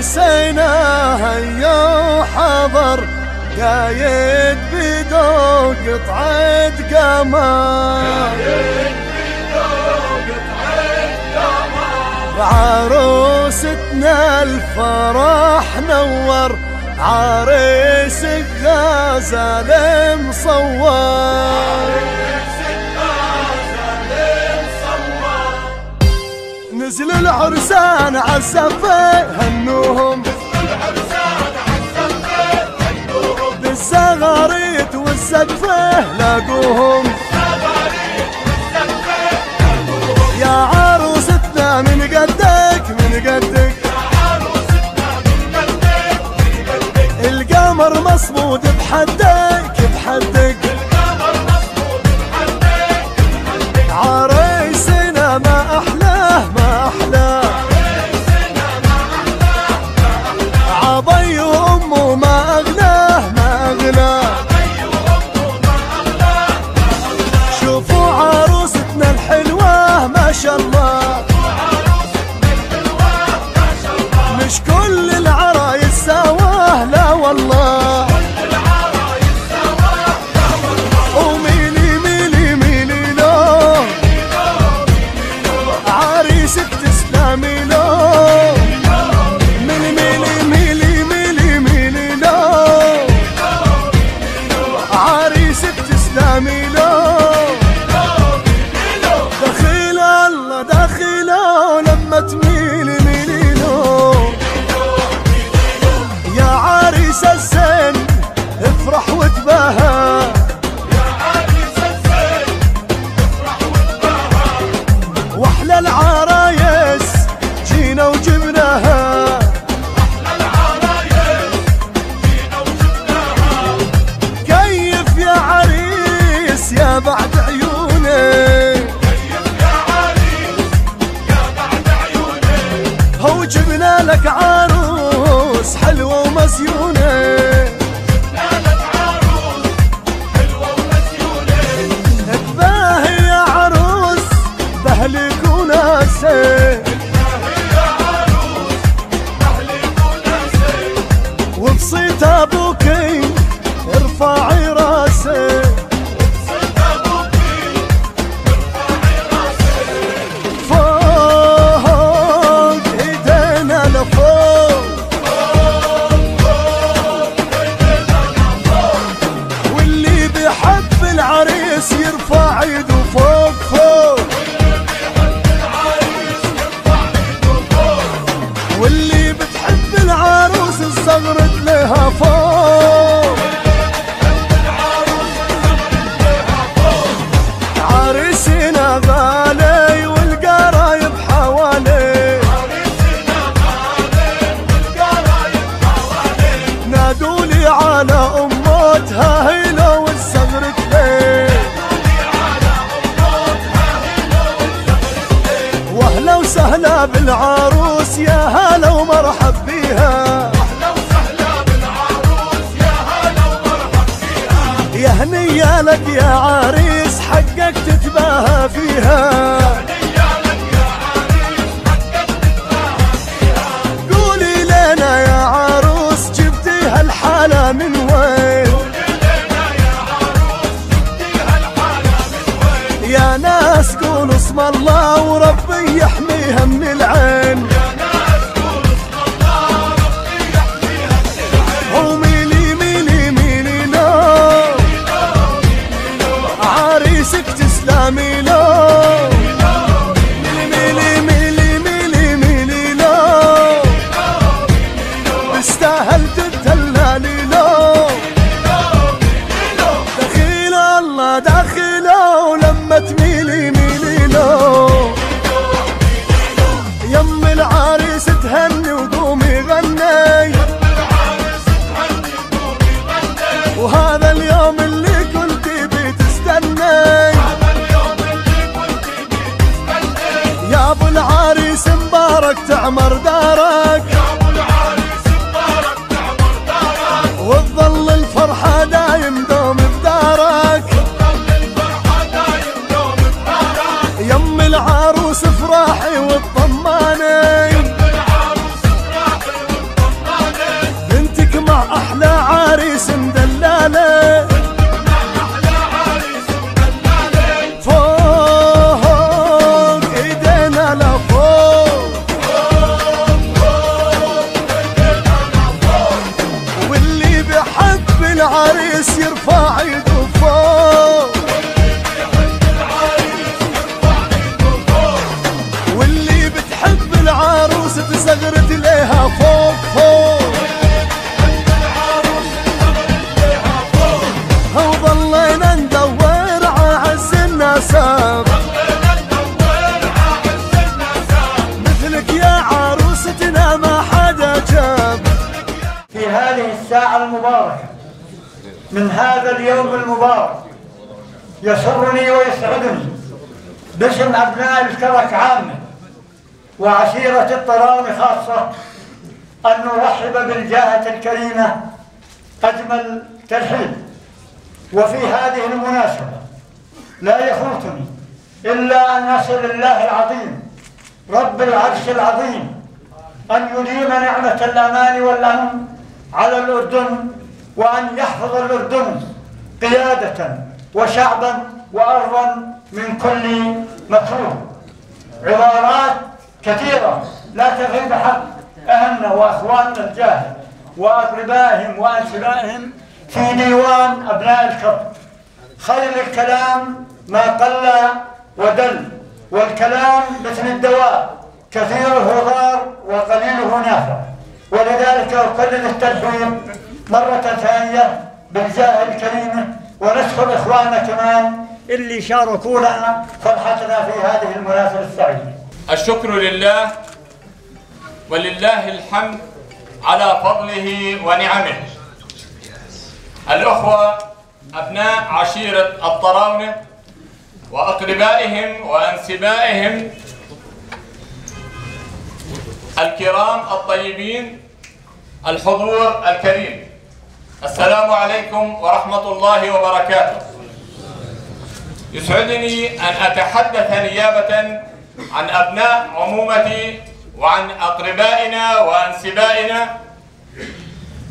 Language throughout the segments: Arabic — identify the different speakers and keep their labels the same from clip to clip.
Speaker 1: حسينا هيا وحضر. قايد بدو قطعة قمر. عروستنا الفرح نور. عريس الغزال مصور. نزل العرسان عالسفه هنوهم. بالزغاريت والسقفه لاقوهم. يا عروستنا من قدك من قدك. القمر مصمود بحدك بحدك. صيت أبوكي ارفعي أسكن اسم الله وربي يحميها من العين.
Speaker 2: المبارك يسرني ويسعدني. باسم أبناء الكرك عامة وعشيرة الطراون خاصة أن نرحب بالجاهة الكريمة أجمل ترحيب وفي هذه المناسبة لا يفوتني إلا أن أسأل الله العظيم رب العرش العظيم أن يديم نعمة الأمان والأمن على الأردن وأن يحفظ الأردن. قيادة وشعبا وأرضا من كل مكروه. عبارات كثيرة لا تفيد حق أهلنا وأخواننا الجاهل وأقربائهم وأنسبائهم في ديوان أبناء الكرب. خير الكلام ما قل ودل والكلام مثل الدواء كثيره ضار وقليله نافع. ولذلك أكرر الترحيب مرة ثانية بالجاه الكريمة ونشكر إخواننا كمان اللي شاركونا فرحتنا في هذه المناسبة السعيدة.
Speaker 3: الشكر لله ولله الحمد على فضله ونعمه. الأخوة أبناء عشيرة الطراونة وأقربائهم وأنسبائهم الكرام الطيبين الحضور الكريم. السلام عليكم ورحمة الله وبركاته. يسعدني أن أتحدث نيابة عن أبناء عمومتي وعن أقربائنا وأنسبائنا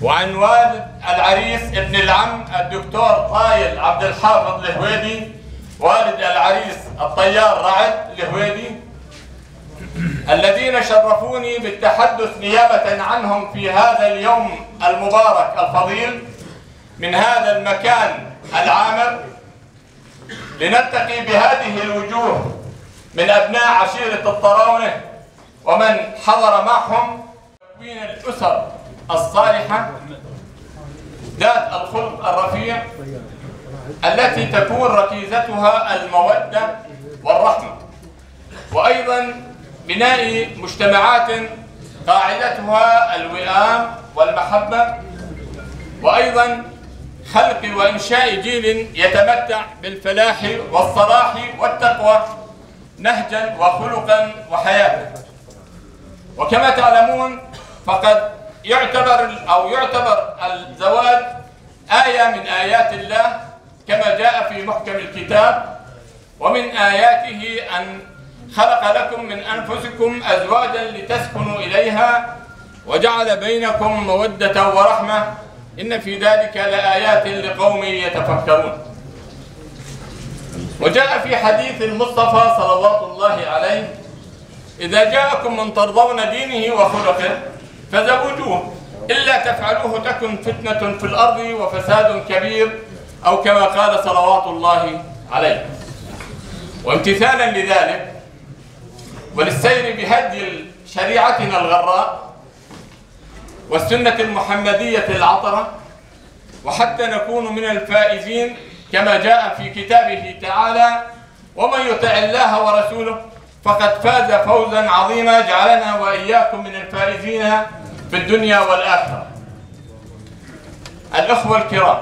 Speaker 3: وعن والد العريس ابن العم الدكتور طايل عبد الحافظ الهويدي والد العريس الطيار رعد الهويدي الذين شرفوني بالتحدث نيابة عنهم في هذا اليوم المبارك الفضيل من هذا المكان العامر لنلتقي بهذه الوجوه من أبناء عشيرة الطراونة ومن حضر معهم تكوين الأسر الصالحة ذات الخلق الرفيع التي تكون ركيزتها المودة والرحمة. وأيضا بناء مجتمعات قاعدتها الوئام والمحبة وأيضا خلق وإنشاء جيل يتمتع بالفلاح والصلاح والتقوى نهجا وخلقا وحياة. وكما تعلمون فقد يعتبر أو يعتبر الزواج آية من آيات الله كما جاء في محكم الكتاب ومن آياته أن خلق لكم من أنفسكم أزواجا لتسكنوا إليها وجعل بينكم مودة ورحمة. إن في ذلك لآيات لقوم يتفكرون. وجاء في حديث المصطفى صلوات الله عليه إذا جاءكم من ترضون دينه وخلقه فزوجوه إلا تفعلوه تكن فتنة في الأرض وفساد كبير أو كما قال صلوات الله عليه. وامتثالا لذلك وللسير بهدي شريعتنا الغراء والسنة المحمدية العطرة وحتى نكون من الفائزين كما جاء في كتابه تعالى ومن يطع الله ورسوله فقد فاز فوزا عظيما جعلنا وإياكم من الفائزين في الدنيا والآخرة. الأخوة الكرام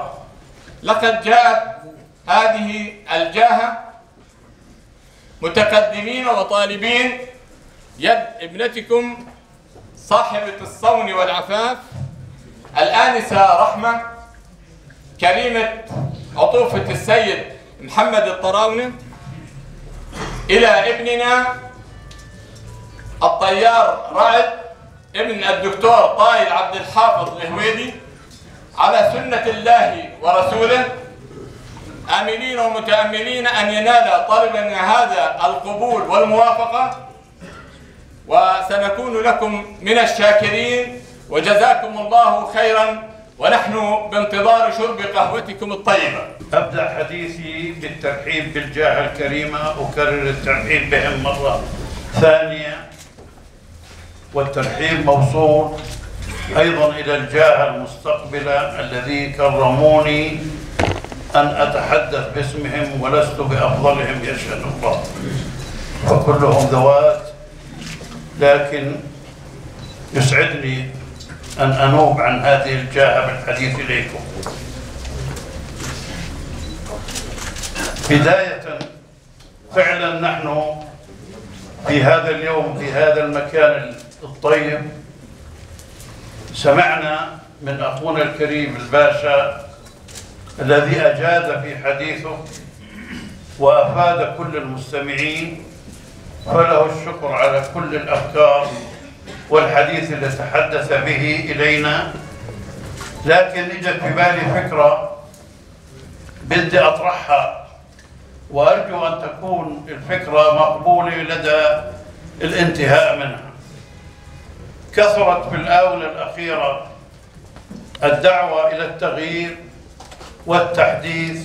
Speaker 3: لقد جاءت هذه الجاهة متقدمين وطالبين. يد ابنتكم صاحبة الصون والعفاف الآنسة رحمة كريمة عطوفة السيد محمد الطراونة إلى ابننا الطيار رعد ابن الدكتور طايل عبد الحافظ الهويدي على سنة الله ورسوله. آملين ومتأملين أن ينال طالبنا هذا القبول والموافقة؟ وسنكون لكم من الشاكرين. وجزاكم الله خيرا. ونحن بانتظار شرب قهوتكم الطيبة.
Speaker 4: أبدأ حديثي بالترحيب بالجاهة الكريمة أكرر الترحيب بهم مرة ثانية. والترحيب موصول أيضا إلى الجاهة المستقبلة الذي كرموني أن أتحدث باسمهم ولست بأفضلهم يشهد الله. وكلهم ذوات لكن يسعدني أن أنوب عن هذه الجاهة بالحديث إليكم. بداية فعلا نحن في هذا اليوم في هذا المكان الطيب سمعنا من أخونا الكريم الباشا الذي أجاد في حديثه وأفاد كل المستمعين فله الشكر على كل الأفكار والحديث اللي تحدث به إلينا. لكن إجت في بالي فكرة بدي أطرحها وأرجو أن تكون الفكرة مقبولة لدى الانتهاء منها. كثرت في الآونة الأخيرة الدعوة إلى التغيير والتحديث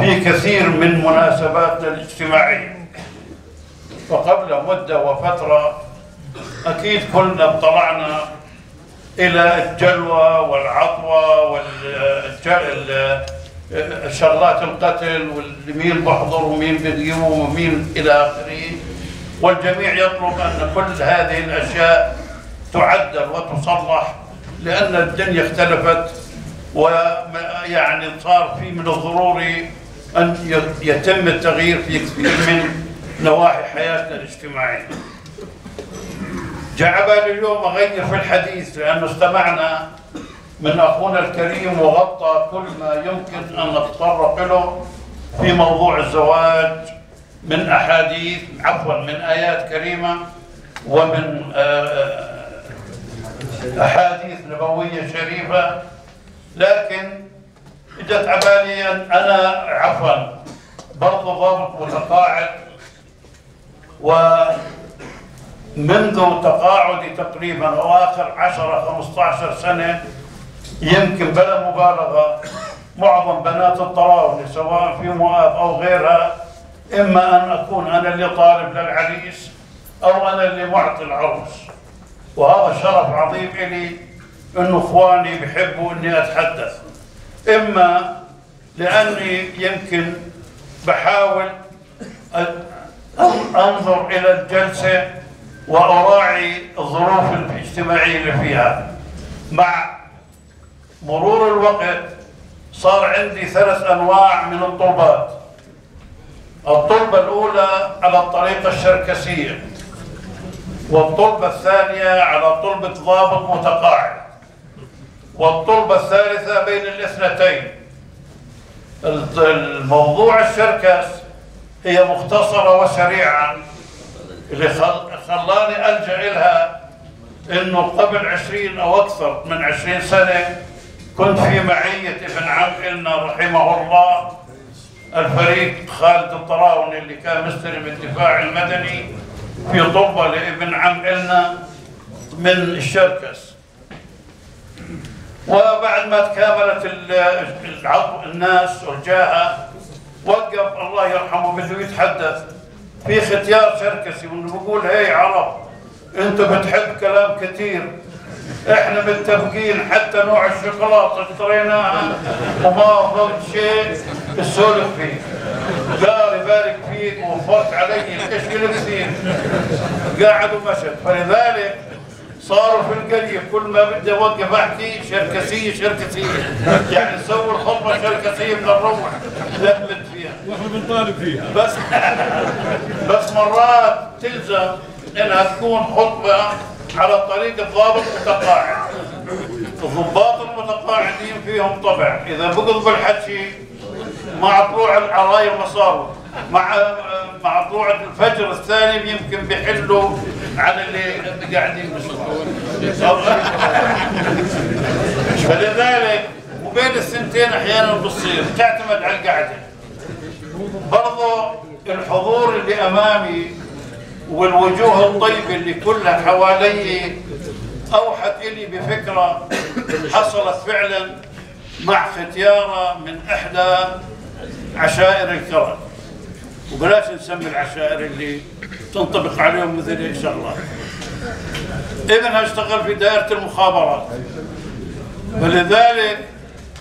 Speaker 4: في كثير من مناسباتنا الاجتماعية. وقبل مدة وفترة أكيد كلنا اطلعنا إلى الجلوى والعطوة والشغلات القتل ومين بحضر ومين بيقوم ومين إلى آخره. والجميع يطلب أن كل هذه الأشياء تعدل وتصلح لأن الدنيا اختلفت ويعني صار في من الضروري أن يتم التغيير في كثير من نواحي حياتنا الاجتماعية. جاء بالي اليوم أغير في الحديث لأنه استمعنا من أخونا الكريم وغطى كل ما يمكن أن نتطرق له في موضوع الزواج من أحاديث عفوا من آيات كريمة ومن آه، أحاديث نبوية شريفة لكن اجت عبالي أن أنا عفوا برضه ضابط متقاعد ومنذ تقاعدي تقريبا أواخر 10 15 سنة يمكن بلا مبالغة معظم بنات الطراولة سواء في مؤاب أو غيرها إما أن أكون أنا اللي طالب للعريس أو أنا اللي معطي العروس. وهذا شرف عظيم إلي. إنه إخواني بحبوا إني أتحدث. إما لأني يمكن بحاول أنظر إلى الجلسة وأراعي الظروف الاجتماعية اللي فيها. مع مرور الوقت صار عندي ثلاث أنواع من الطلبات. الطلبة الأولى على الطريقة الشركسية والطلبة الثانية على طلبة ضابط متقاعد. والطلبة الثالثة بين الاثنتين. الموضوع الشركس هي مختصرة وسريعة. اللي خلاني ألجأ لها إنه قبل عشرين أو أكثر من عشرين سنة كنت في معية ابن عم إلنا رحمه الله الفريق خالد الطراوني اللي كان مستلم الدفاع المدني في طلبة لابن عم إلنا من الشركس وبعد ما تكاملت الناس والجاهة وقف الله يرحمه بده يتحدث. في ختيار شركسي وإنه بقول هي عرب أنت بتحب كلام كثير. إحنا متفقين حتى نوع الشوكولاتة اشتريناها وما ضل شيء السولف فيه. قال يبارك فيك ووفرت علي الاشياء كثير قاعد ومشت. فلذلك صاروا في القرية كل ما بدي أوقف أحكي شركسية شركسية يعني صور خطبة شركسية بدنا نروح لفلت فيها.
Speaker 5: وإحنا بنطالب فيها.
Speaker 4: بس بس مرات تلزم إنها تكون خطبة على طريقة ضابط متقاعد الضباط المتقاعدين فيهم طبع. إذا بقض بالحكي مع طلوع العراير مصاروا مع مع طلوع الفجر الثاني يمكن بيحلوا على اللي قاعدين فلذلك وبين السنتين أحيانا بتصير تعتمد على القعده برضه الحضور اللي أمامي والوجوه الطيبة اللي كلها حوالي أوحت إلي بفكرة حصلت فعلا مع ختياره من إحدى عشائر الكرم. وبلاش نسمي العشائر اللي تنطبق عليهم مثل هيك شغلات ابنها اشتغل في دائرة المخابرات. ولذلك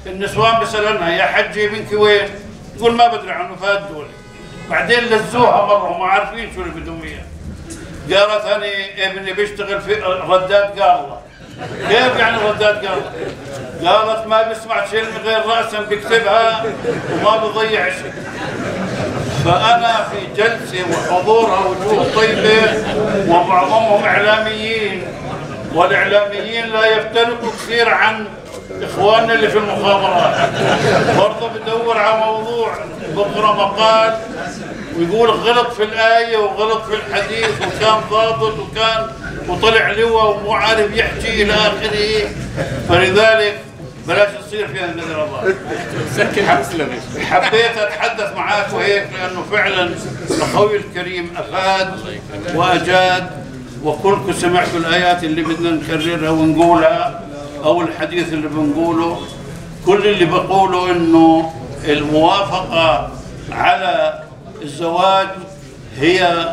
Speaker 4: النسوان بيسألونها يا حجي منك وين؟ تقول ما بدري عنه فات دول بعدين لزوها مرة وما عارفين شو اللي بدهم إياه. قالت أنا ابني بيشتغل في ردات قال كيف يعني ردات قال قالت ما بيسمع شيء من غير راسا بيكتبها وما بيضيع شيء.
Speaker 1: فأنا في جلسة وحضورها وجوه طيبة ومعظمهم إعلاميين والإعلاميين لا يفترقوا كثير عن إخواننا اللي في المخابرات. برضه بدور على موضوع بقرأ مقال ويقول غلط في الآية وغلط في الحديث وكان ضابط وكان وطلع لواء ومو عارف يحكي إلى آخره. فلذلك بلاش تصير فيها الله.
Speaker 3: سكن مسلم
Speaker 1: حبيت أتحدث معاك وهيك لأنه فعلا أخوي الكريم أفاد وأجاد وكلكم سمعتوا الآيات اللي بدنا نكررها ونقولها أو الحديث اللي بنقوله. كل اللي بقوله إنه الموافقة على الزواج هي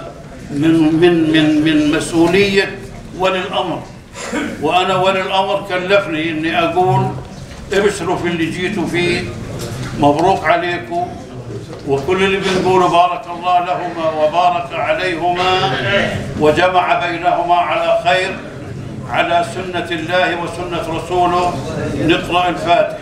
Speaker 1: من من من من مسؤولية ولي الأمر. وأنا ولي الأمر كلفني إني أقول ابشروا في اللي جيتوا فيه. مبروك عليكم. وكل اللي بنقوله بارك الله لهما وبارك عليهما وجمع بينهما على خير على سنة الله وسنة رسوله. نقرأ الفاتحة.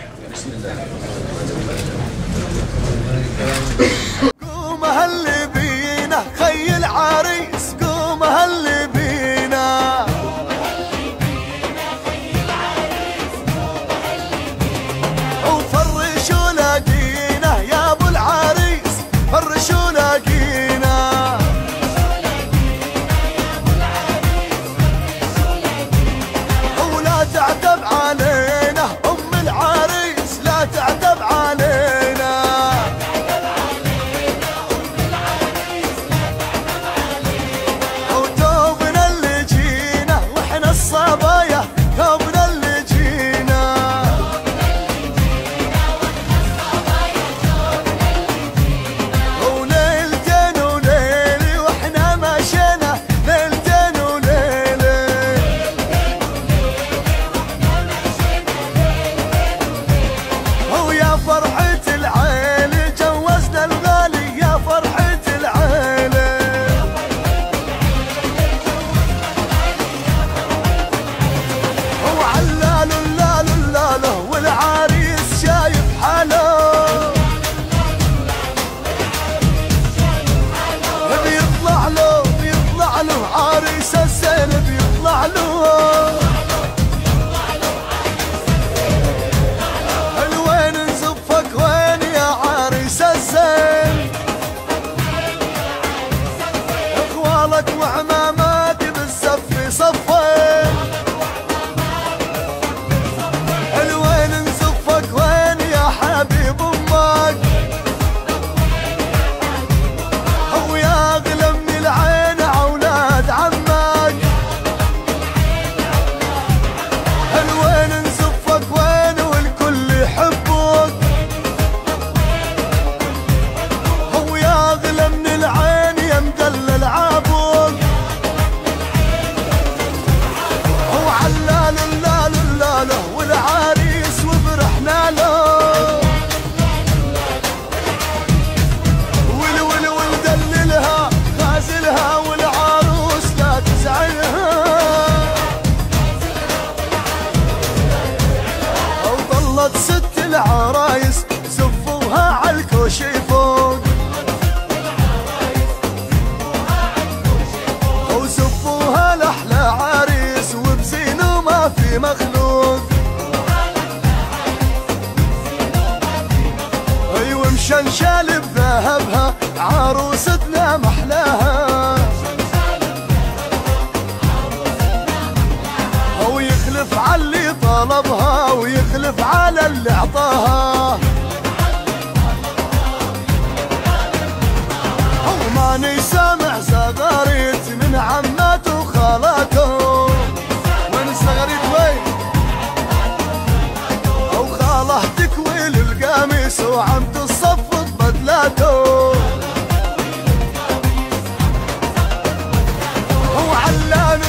Speaker 6: عروستنا محلاها Allah'ım